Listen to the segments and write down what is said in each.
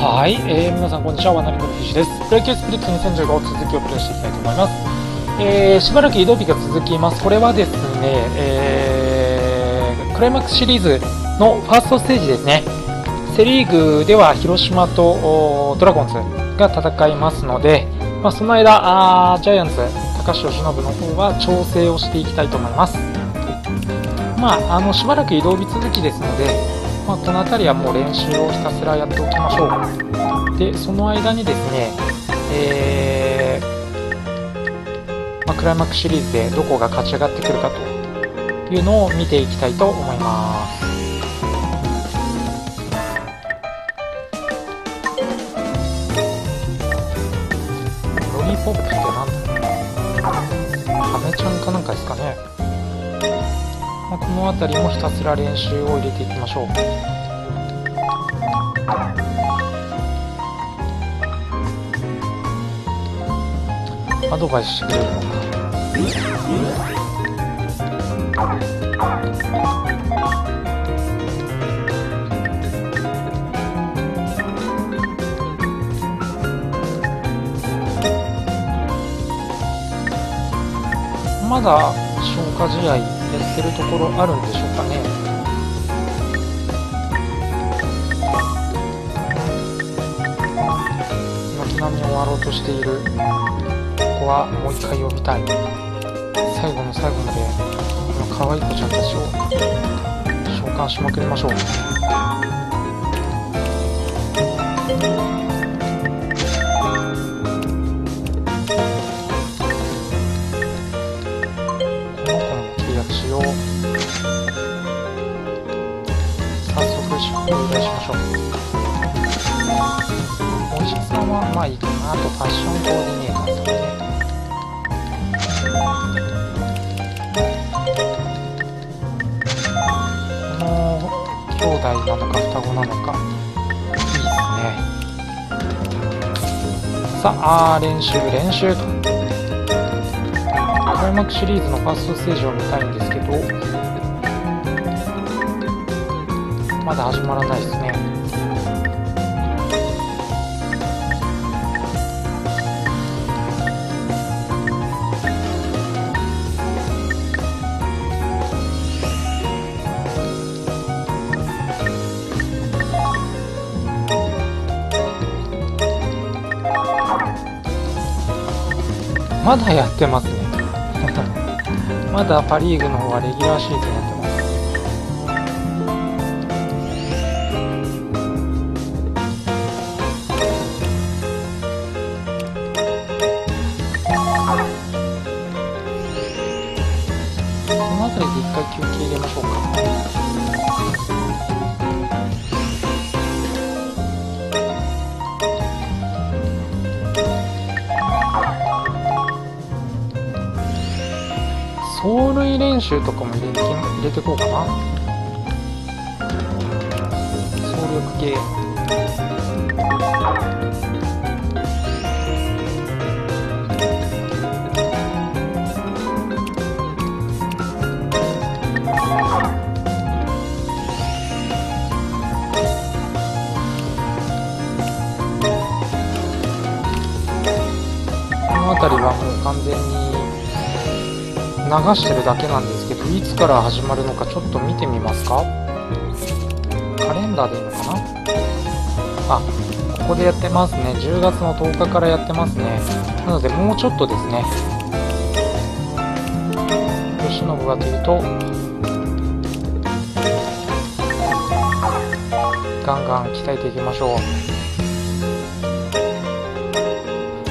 はい、えー、皆さんこんにちは、ワナリングのフィッシュです。プロ野球スピリッツ2015続きをプレイしていきたいと思います。えー、しばらく移動日が続きます。これはですね、えー、クライマックスシリーズのファーストステージですね。セ・リーグでは広島とドラゴンズが戦いますので、まあ、その間あ、ジャイアンツ、高橋由伸の方は調整をしていきたいと思います。まあ、あのしばらく移動日続きですので、まあ、この辺りはもう練習をひたすらやっておきましょう。でその間にですね、えー、まあ、クライマックスシリーズでどこが勝ち上がってくるかというのを見ていきたいと思います。まあ、この辺りもひたすら練習を入れていきましょう。アドバイスしてくれるのか。まだ消化試合やってるところあるんでしょうかね。軒並み終わろうとしている。ここはもう一回呼びたい。最後の最後までこの可愛い子ちゃんたちを召喚しまくりましょう。おじさんはまあいいかなあと。ファッションコーディネーターとかねこの兄弟なのか双子なのか。いいですね。さああ練習練習と。開幕シリーズのファーストステージを見たいんですけど。まだ始まらないです。まだやってますね。まだパ・リーグの方はレギュラーシーズン入れてこうかな。走力系。この辺りはもう完全に流してるだけなんですけど。いつから始まるのかちょっと見てみますか。カレンダーでいいのかな。あここでやってますね。10月の10日からやってますね。なのでもうちょっとですね。吉信はというとガンガン鍛えていきましょう。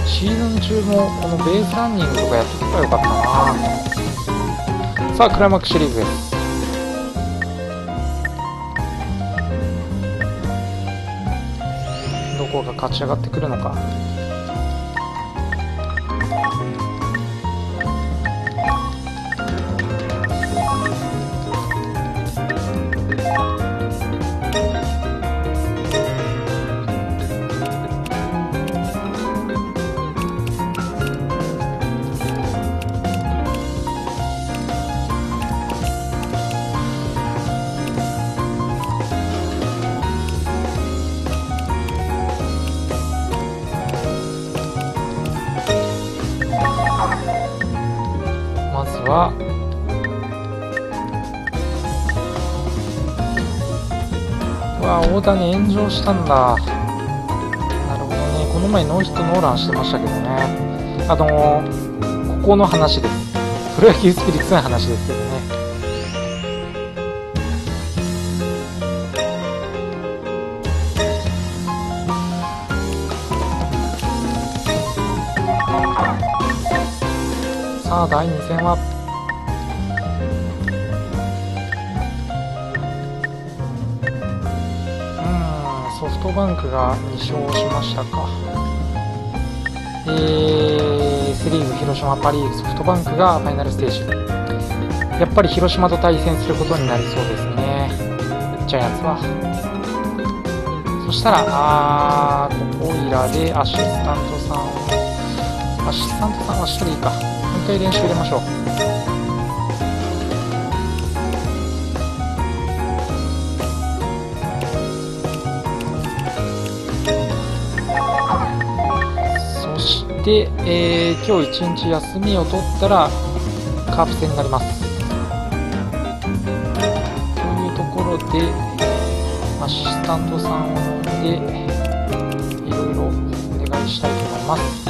シーズン中もこのベースランニングとかやっとけばよかったな。さあクライマックスシリーズ。ですどこが勝ち上がってくるのか。うわ大谷炎上したんだ。なるほどね。この前ノーヒットノーランしてましたけどね。あのー、ここの話です。プロ野球スピリッツの話ですけどね。さあ第2戦は。バンクが2勝しましたか。えー、セ・リーグ広島パ・リーグソフトバンクがファイナルステージ。やっぱり広島と対戦することになりそうですね。ジャイアンツは。そしたらあーオイラでアシスタントさん。アシスタントさんは1人いいか。回練習入れましょう。で、えー、今日一日休みを取ったらカープ戦になります。というところでアシスタントさんを呼んでいろいろお願いしたいと思います。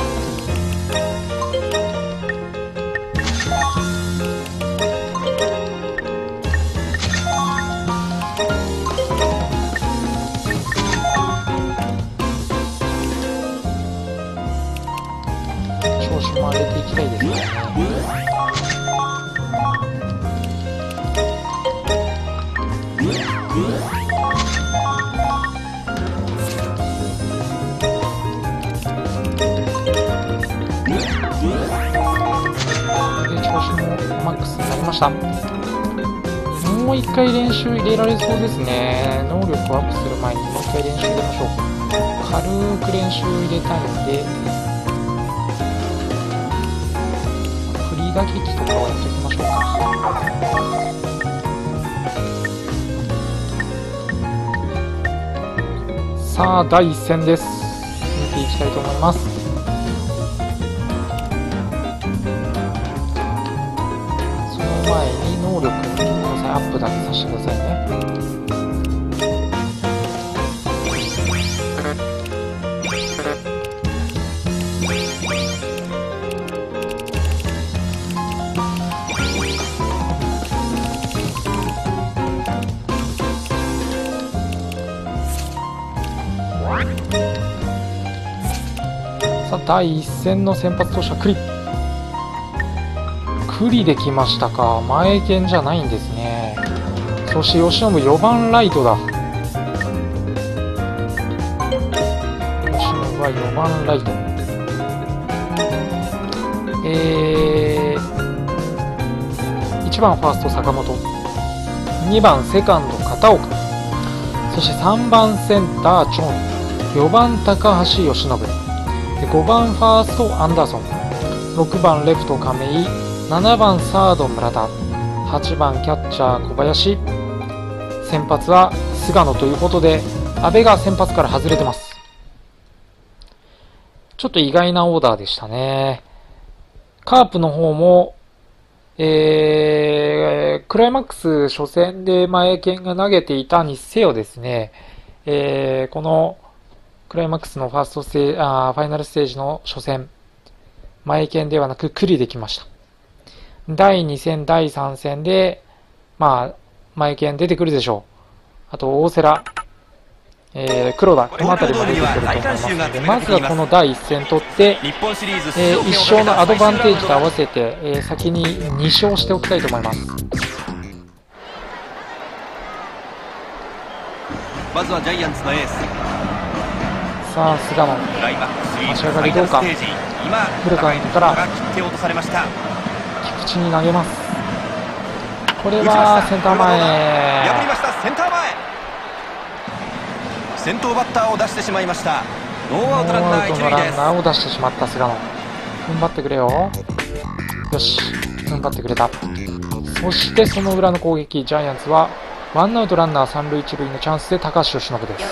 した。もう一回練習入れられそうですね。能力アップする前にもう一回練習入れましょう。軽く練習入れたいんで。振り打撃とかをやっていきましょうか。さあ第1戦です。見ていきたいと思います。能力のアップだけさせてくださいね。さあ第1戦の先発投手はクリッ栗栗できましたか。前剣じゃないんですね。そして吉信4番ライトだ。吉信は4番ライト。えー、1番ファースト坂本。2番セカンド片岡。そして3番センターチョン。4番高橋由伸5番ファーストアンダーソン。6番レフト亀井。7番サード村田8番キャッチャー小林。先発は菅野ということで阿部が先発から外れてます。ちょっと意外なオーダーでしたね。カープの方もえー、クライマックス初戦で前剣が投げていたにせよですね、えー、このクライマックスのファーストステーあファイナルステージの初戦、前剣ではなくクリできました。第2戦、第3戦で、まあ、前剣出てくるでしょう。あと、大瀬良、えー、黒田、この辺りも出てくると思います。ので、まずはこの第1戦取って、えー、1勝のアドバンテージと合わせて、えー、先に2勝しておきたいと思います。まずはジャイアンツのエース。さあ菅野。足上がりどうか。古川から菊池に投げます。これはセンター前。破りました。センター前。先頭バッターを出してしまいました。ノーアウトランナーランナーを出してしまった菅野。踏ん張ってくれよ。よし。踏ん張ってくれた。そしてその裏の攻撃ジャイアンツはワンアウトランナー三塁一塁のチャンスで高橋由伸です。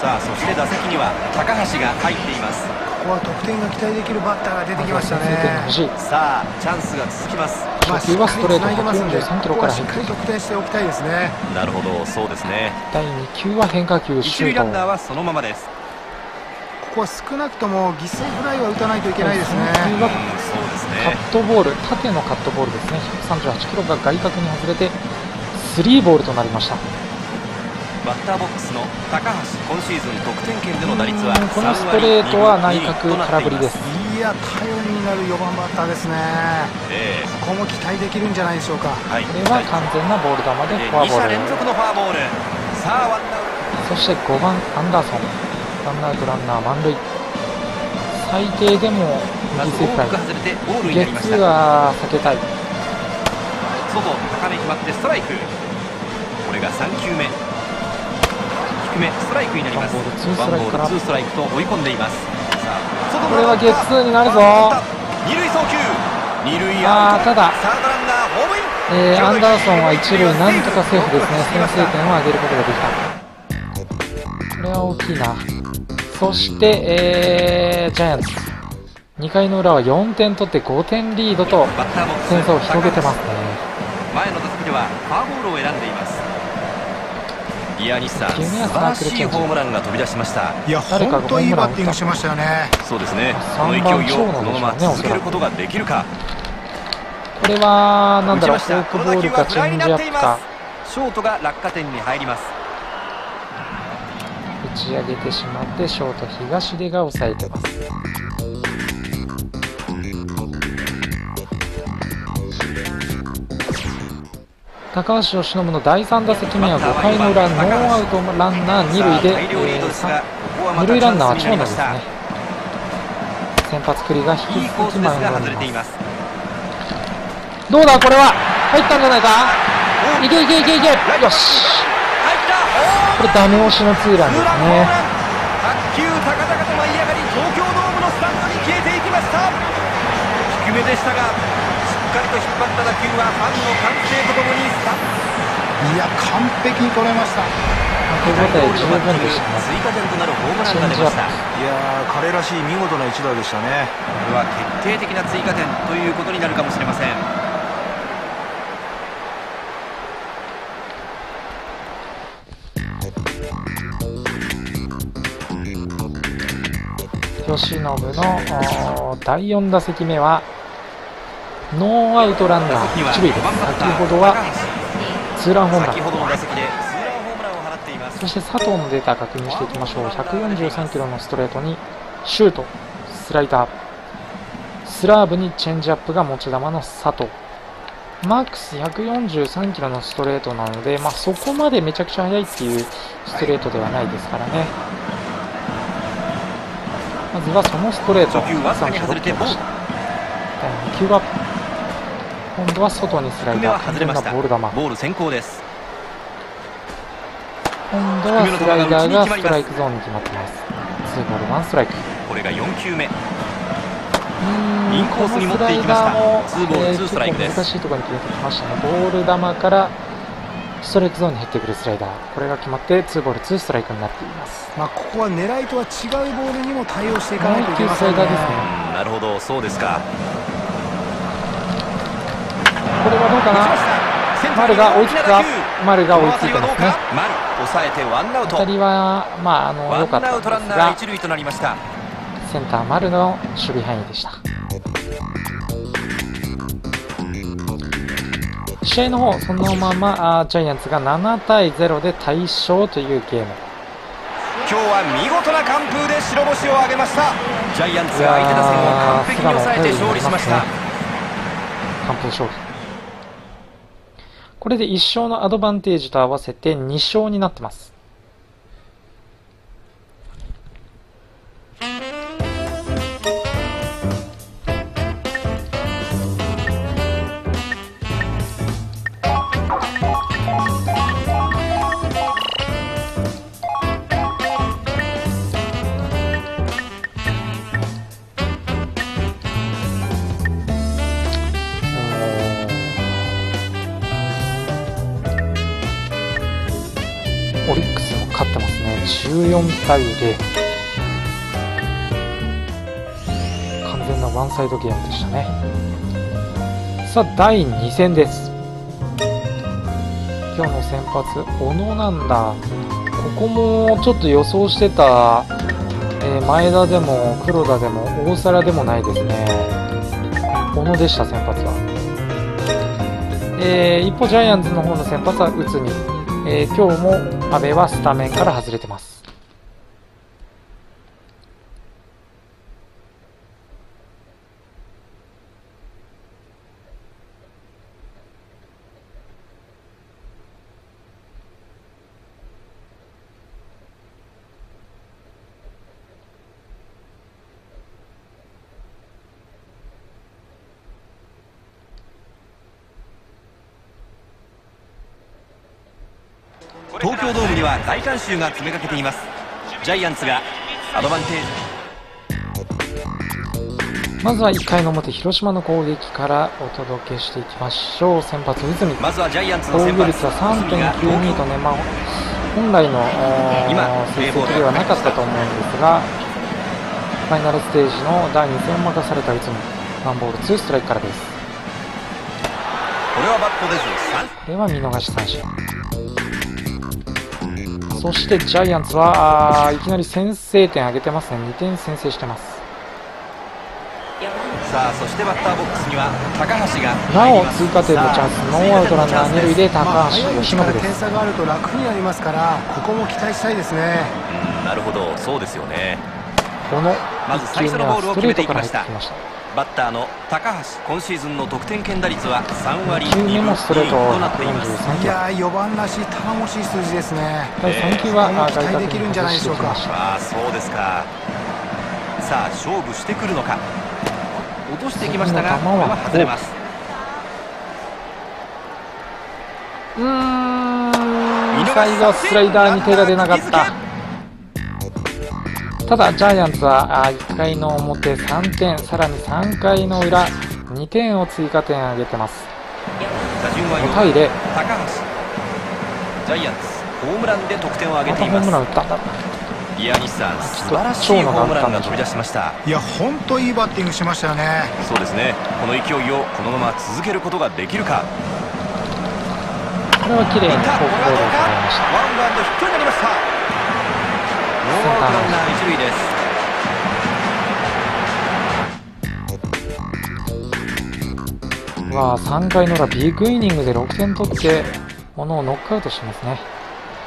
さあそして打席には高橋が入っていますここは得点が期待できるバッターが出てきましたね。さあチャンスが続きます。初球はストレート143キロからしっかり得点しておきたいですね。なるほどそうですね。第2球は変化球シュ一塁ランナーはそのままです。ここは少なくとも犠牲フライは打たないといけないですね。そうですカねットボール縦のカットボールですね。138キロが外角に外れてスリーボールとなりましたバッターボックスの高橋今シーズン得点圏での打率はうんこのストレートは内角空振りです。いや頼りになる4番バッターですね。えここも期待できるんじゃないでしょうか。えはい。これは完全なボール球でフォア2者ボール。連続のフォアボール。さあワンそして5番アンダーソン。ワンアウトランナー満塁。最低でもまず犠牲フライ大きく外れてボールにゲッツーは避けたい。外高め決まってストライク。これが3球目低めストライクになります。ワンボールツーストライクと追い込んでいます。さあ外これはゲッツーになるぞ。二塁送球。二塁あーただ。サードランナーホームイン。えーアンダーソンは一塁なんとかセーフですね。先制点を挙げることができた。これは大きいな。そして、えージャイアンツ。2回の裏は4点取って5点リードと点差を広げてますね。前の打席ではフォアボールを選んでいますいや西さん素晴らしいサークルチェンジホームランが飛び出しました。いや誰かが本当いいバッティングしましたよね。そうですね。この3勢番いをこのまま続けることができるか。これはなんだろうフォークボールかチェンジアップか。ショートが落下点に入ります。打ち上げてしまってショート東出が抑えてます高橋由伸の第3打席目は5回の裏ノーアウトランナー2塁で、えー二塁ランナーは長野ですね。先発栗が引き続きマウンドにいま外れています。どうだこれは？入ったんじゃないか？いけいけいけいけ！よし！これダメ押しのツーランですね。卓球高々と舞い上がり東京ドームのスタンドに消えていきました。低めでしたがかりと引っ張った打球はファンの歓声とともにスタンいや完璧に取れました。手応え十分でした。ね追加点となるホームランが出ました。いや彼らしい見事な一打でしたね。これは決定的な追加点ということになるかもしれません。吉信の第4打席目はノーアウトランナー打席には一塁です。5番バッター先ほどは高ツーランホームランそして佐藤のデータ確認していきましょう。143キロのストレートにシュートスライダースラーブにチェンジアップが持ち球の佐藤。マックス143キロのストレートなので、まあ、そこまでめちゃくちゃ速いっていうストレートではないですからね。まずはそのストレート初球わずかに外れてボール。第2球は今度は外にスライダー。外れました。なボール球。ボール先行です。今度はスライダーがストライクゾーンに決まってます。ツーボールワンストライク。これが4球目。イインコースに持っていきました。ツーボールツーストライクです。難しいところに決めてきましたね。ボール球からストライクゾーンに入ってくるスライダー。これが決まってツーボールツーストライクになっています。まあここは狙いとは違うボールにも対応していかないといけませんね。ね。うんなるほど。そうですかこれはどうかな？丸が追いつくか？丸が追いついてますね。抑えてワンアウト。当たりはまああの良かったんですが。ナー一塁となりました。センター丸の守備範囲でした。試合の方そのままあージャイアンツが7対0で大勝というゲーム。今日は見事な完封で白星を挙げました。ジャイアンツが相手打線を完璧に抑えて勝利しました。完封勝利これで1勝のアドバンテージと合わせて2勝になってます。14対0完全なワンサイドゲームでしたね。さあ第2戦です。今日の先発小野なんだ。ここもちょっと予想してた、えー前田でも黒田でも大皿でもないですね。小野でした先発は、えー一方ジャイアンツの方の先発は内海、えー今日も阿部はスタメンから外れてます。東京ドームには大観衆が詰めかけています。ジャイアンツがアドバンテージ。まずは1回の表広島の攻撃からお届けしていきましょう。先発内海まずはジャイアンツの防先発御率は3.92とね、まあ、本来の今成績ではなかったと思うんですがファイナルステージの第2戦を任された内海ワンボール2ストライクからです。これはバット出ず三これは見逃し三振そしてジャイアンツはいきなり先制点挙げてますね。2点先制してます。さあそしてバッターボックスには高橋がなお入ります。追加点のチャンス。ノーアウトランナー二塁で高まあ、橋由伸です。から点差があると楽になりますからここも期待したいですね。うんなるほど。そうですよね。このまず1最初のボールを球目はストレートから入って決めていきまきましたバッターの高橋今シーズンの得点圏打率は3割2球目もストレート2厘となっています143キロいやー4番らしい頼もしい数字ですね。第3球は期待できるんじゃないでしょうか。ああそうですか。さあ勝負してくるのか。落としてきましたがこれはは外れます。うーん最スライダーに手が出なかったただジャイアンツはあ1回の表3点さらに3回の裏2点を追加点挙げてます。打順は5対0 4高橋。ジャイアンツホームランで得点を挙げています。ホームラン打った。いや西さん素晴らしいホームランが飛び出しました。いや本当いいバッティングしましたよね。そうですね。この勢いをこのまま続けることができるか。これは綺麗にフォークボールをました。ワンバウンドヒットになりましたノーアウトランナー一塁です。わあ3回の裏ビッグイニングで6点取ってものをノックアウトしますね、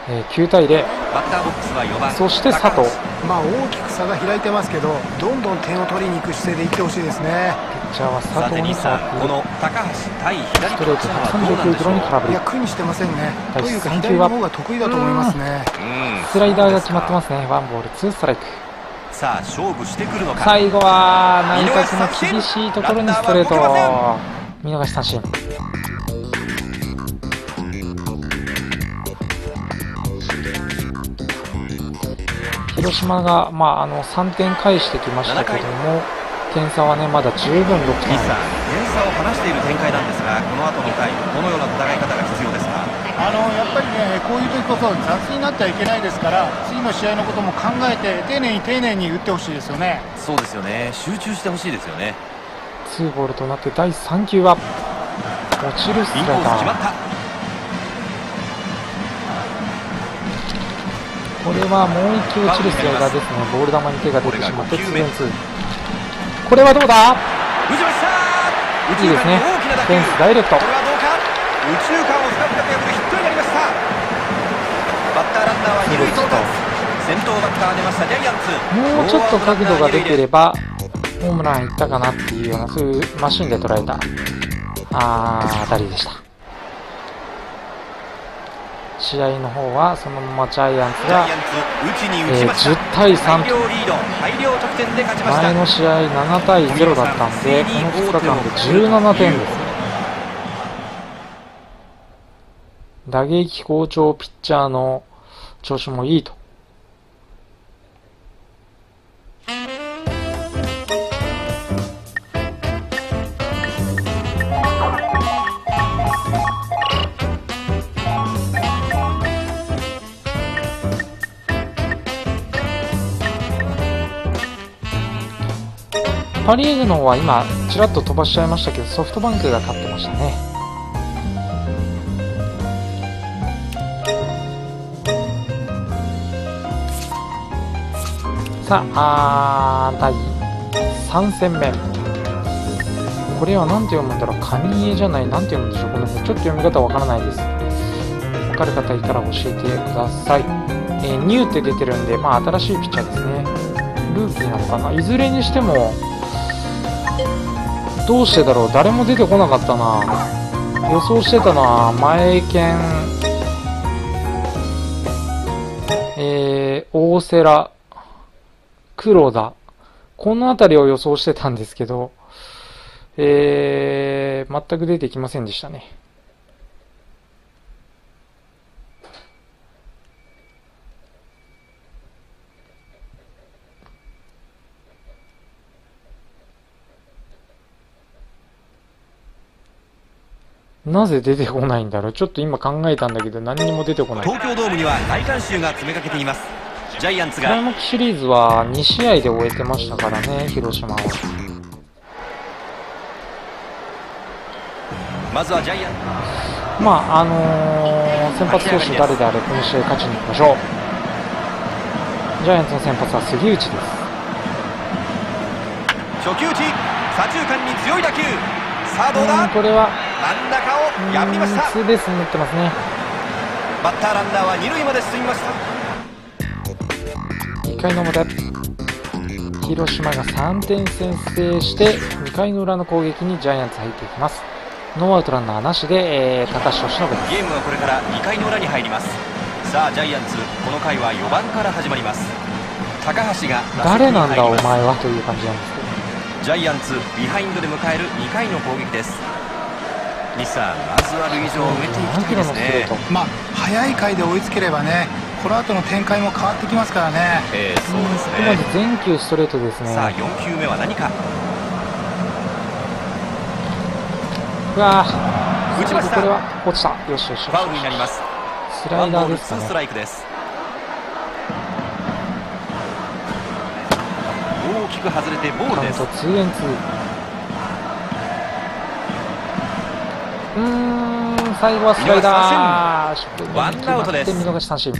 えー9対0バッターボックスは4番そして佐藤。まあ大きく差が開いてますけどどんどん点を取りに行く姿勢でいってほしいですね。ピッチャーは佐藤に西さんこ変わっているの高橋対左ストレートピッチャーはどうなん139キでしょうロに空振り。いや苦にしてませんね。第というか三球は左の方が得意だと思いますね。うん。スライダーが決まってますね。ワンボールツーストライク。さあ勝負してくるのか。最後は内角の厳しいところにストレート。見逃し三振広島が、まあ、あの3点返してきましたけども点差はねまだ十分6点西さん点差を離している展開なんですがこの後の回どのような戦い方が必要ですか？あのやっぱりね、こういう時こそ雑になってはいけないですから、次の試合のことも考えて、丁寧に丁寧に打ってほしいですよね。そうですよね。集中してほしいですよね。ツーボールとなって第3球は落ちるスインライダーこれはもう1球落ちるスライダーですねボール球に手が出てしまってこれが5 2ツーこれはどうだ？打ちました。いいですね。フェンスダイレクト。これはどうか右中間を深く破るヒットになりました。バッターランナーは二塁到達先頭バッター出ましたジャイアンツ。もうちょっと角度が出てればホームランいったかなっていうようなそういうマシンで捉えたあー当たりでした試合の方はそのままジャイアンツがえー10対3大量リード大量得点で勝ちました。前の試合7対0だったんでこの2日間で17点です。ね打撃好調ピッチャーの調子もいいとパ・リーグの方は今ちらっと飛ばしちゃいましたけどソフトバンクが勝ってましたね。さああ第3戦目。これは何て読むんだろう？カニエじゃない？何て読むんでしょう？ごめんなさい。ちょっと読み方わからないです。わかる方いたら教えてください、えーニューって出てるんでまあ新しいピッチャーですね。ルーキーなのかな？いずれにしてもどうしてだろう？誰も出てこなかったな。予想してたのは前剣えー、大瀬良黒田この辺りを予想してたんですけどえー、全く出てきませんでしたね。なぜ出てこないんだろう？ちょっと今考えたんだけど何にも出てこない。東京ドームには大観衆が詰めかけています。ジャイアンツが。クライマックスシリーズは2試合で終えてましたからね広島は。まずはジャイアンまああのー先発投手誰であれこの試合勝ちに行きましょう。ジャイアンツの先発は杉内です。初球打ち。左中間に強い打球。さあどううだんこれは真ん中を破りました。ツーベースになってますね。バッターランナーは二塁まで進みました。2回の表。広島が3点先制して2回の裏の攻撃にジャイアンツ入っていきます。ノーアウトランナーなしで、えー、高橋由伸ゲームはこれから2回の裏に入ります。さあジャイアンツこの回は4番から始まります。高橋が誰なんだお前はという感じなんですけど。ジャイアンツビハインドで迎える2回の攻撃です西さんまずは塁上を埋めていきたいですね。まあ早い回で追いつければねこの後の展開も変わってきますからね。えー、そうですね。全球ストレートですね。さあ4球目は何か？うわー。打ちました。これは落ちた。よしよしファウルになります。スライダーですかワンボールツーストラねイクです。大きく外れてボールです。カウント2うーん最後はスライダー。ワンアウトです。見逃し三振。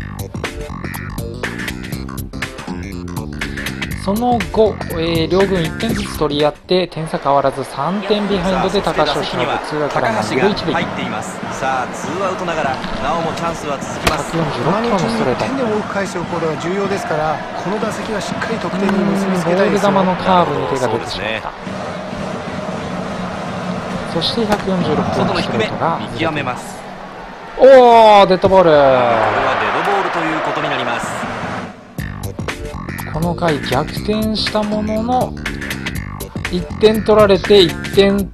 その後、えー両軍1点ずつ取り合って点差変わらず3点ビハインドで高橋をしのぐツーアウトラン。ナー2塁1塁入っていますさあツーアウトながらなおもチャンスは続きます。146キロのストレート。に点で多く返しておくことが重要ですからこの打席はしっかり得点に結びつボール球けたいですよ。のカーブに手が出てしまったそして146キロのストレートが見極めます。おーデッドボール。これはデッドボールということになります。この回逆転したものの1点取られて1点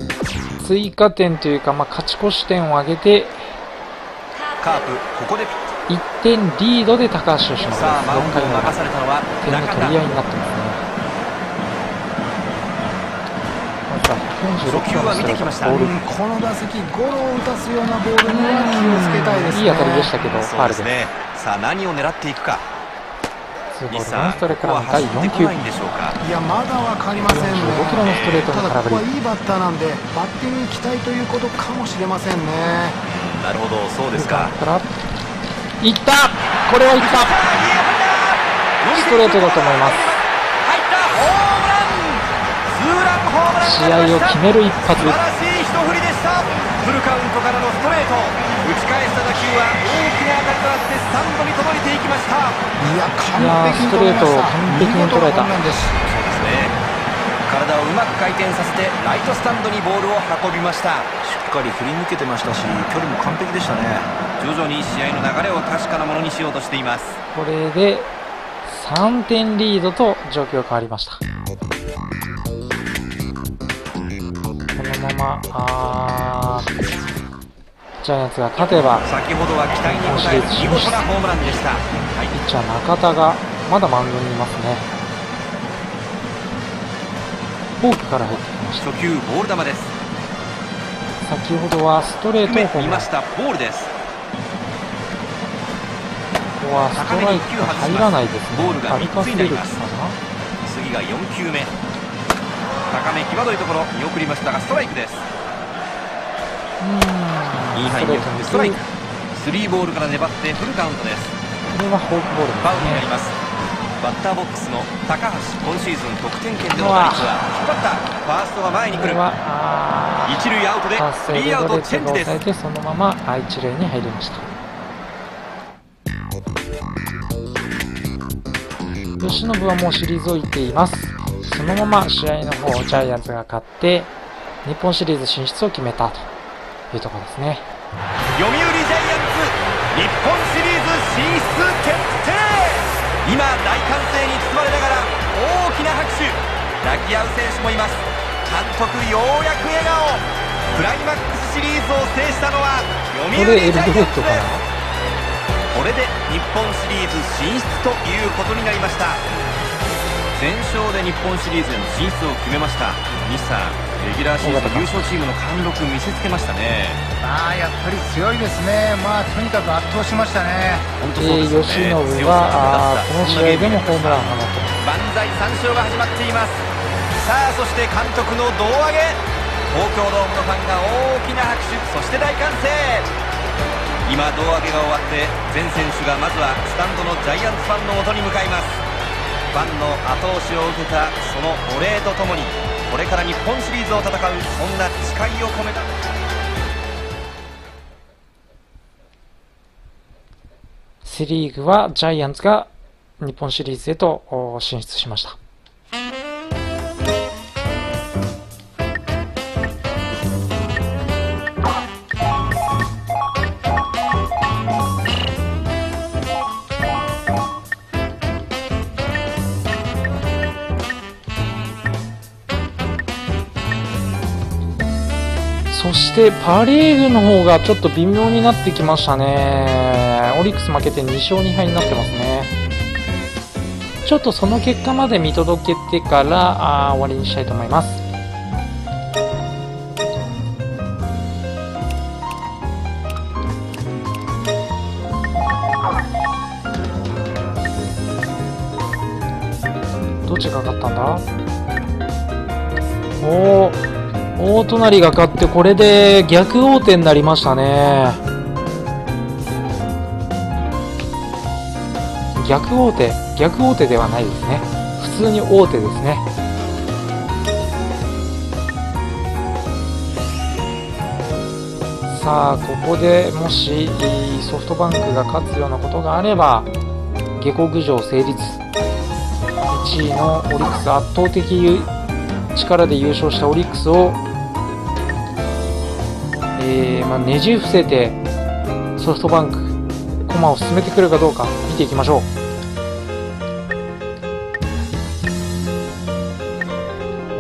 追加点というか、まあ、勝ち越し点を挙げてカープここで1点リードで高橋由伸です。さあマウン4ドを回の裏点の取り合いになってますねまずは146キロのストレートボール。うんこの打席ゴロを打たすようなボールには気をつけたいですね。いい当たりでしたけどファウルで。すねさあ何を狙っていくか。ツーボール西さんワンストレートからここはの第4球走ってこないんでしょうか。いやまだわかりませんね。45キロのストレートのただ空振り。ここはいいバッターなんでバッティングに期待ということかもしれませんね。なるほどそうですか。いった。これはいった。ストレートだと思います試合を決める一発素晴らしい一振りでした。フルカウントからのストレート。打ち返した打球は大きな当たりとなってスタンドに届いていきました。いや完いやー璧にストレートを完璧に捉えた。そうです。ね体をうまく回転させてライトスタンドにボールを運びました。しっかり振り抜けてましたし距離も完璧でしたね。徐々に試合の流れを確かなものにしようとしています。これで3点リードと状況変わりましたままあー。ジャイアンツが勝てば先ほどは期待に応える見事なホームランでした、はい。ピッチャー中田がまだマウンドにいますね。フォークから入ってきました。初球ボール球です。先ほどはストレートを見ました。ボールです。ここはストライクが入らないですね。ボールが歩かせるかな三つになります。次が4球目高め際どいところ見送りましたがストライクです。ストライク。こスリーボールから粘ってフルカウントです。れはフォークボールウルになりねます。バッターボックスの高橋今シーズン得点圏での打率は引っ張った。ファーストが前に来る。一塁アウトでスリーアウトでチェンジですそのままあ一塁に入りました。吉信はもう退いていますそのまま試合の方ジャイアンツが勝って日本シリーズ進出を決めたというところですね。読売ジャイアンツ日本シリーズ進出決定。今大歓声に包まれながら大きな拍手。抱き合う選手もいます。監督ようやく笑顔。クライマックスシリーズを制したのは読売ジャイアンツ。ですこれで日本シリーズ進出ということになりました全勝で日本シリーズへの進出を決めました。西さんレギュラーシーズン優勝チームの貫禄見せつけましたね。ああやっぱり強いですね。まあとにかく圧倒しましたね。本当そうえー、ですよね。吉信はあーこの試合でもホームランをン放って万歳三勝が始まっています。さあそして監督の胴上げ。東京ドームのファンが大きな拍手。そして大歓声。今胴上げが終わって全選手がまずはスタンドのジャイアンツファンのもとに向かいますファンの後押しを受けたそのお礼とともにこれから日本シリーズを戦うそんな誓いを込めた。セ・リーグはジャイアンツが日本シリーズへと進出しました。してパ・リーグの方がちょっと微妙になってきましたね。オリックス負けて2勝2敗になってますね。ちょっとその結果まで見届けてからあ終わりにしたいと思います。どっちが勝ったんだ？おお大隣が勝ってこれで逆王手になりましたね。逆王手逆王手ではないですね。普通に王手ですね。さあここでもしソフトバンクが勝つようなことがあれば下克上成立。1位のオリックス圧倒的力で優勝したオリックスを、えーまあ、ねじ伏せてソフトバンク駒を進めてくるかどうか見ていきましょう。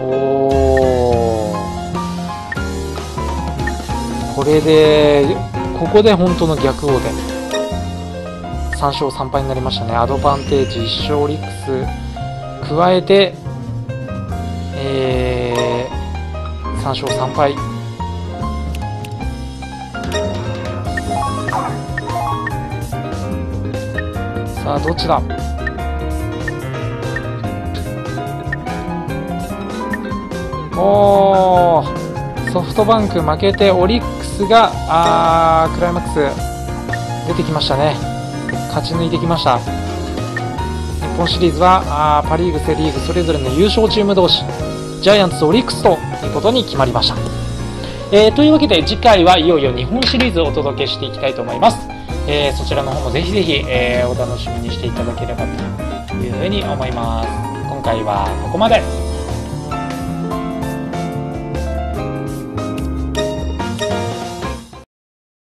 おー。これでここで本当の逆王で3勝3敗になりましたね。アドバンテージ1勝オリックス加えてえー、3勝3敗。さあどっちだおーソフトバンク負けてオリックスがあークライマックス出てきましたね勝ち抜いてきました日本シリーズはあパ・リーグ、セ・リーグそれぞれの優勝チーム同士ジャイアンツ、オリックスということに決まりました。えーというわけで次回はいよいよ日本シリーズをお届けしていきたいと思います。えーそちらの方もぜひぜひ、えーお楽しみにしていただければというふうに思います。今回はここまで。